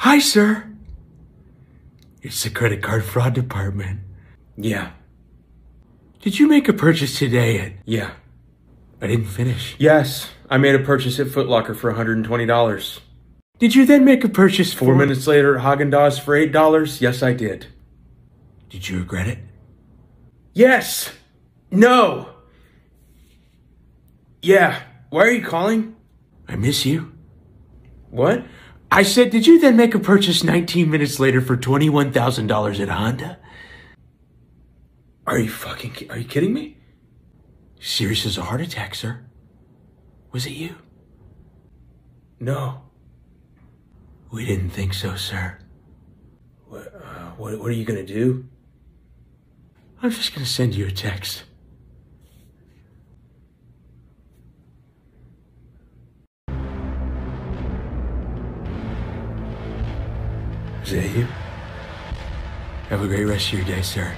Hi, sir. It's the credit card fraud department. Yeah. Did you make a purchase today at... Yeah. I didn't finish. Yes. I made a purchase at Foot Locker for $120. Did you then make a purchase Four for... minutes later at Haagen Dazs for $8? Yes, I did. Did you regret it? Yes. No. Yeah. Why are you calling? I miss you. What? I said, did you then make a purchase 19 minutes later for $21,000 at Honda? Are you fucking are you kidding me? Serious as a heart attack, sir. Was it you? No. We didn't think so, sir. What uh, what, what are you to do? I'm just gonna send you a text. Is that you? Have a great rest of your day, sir.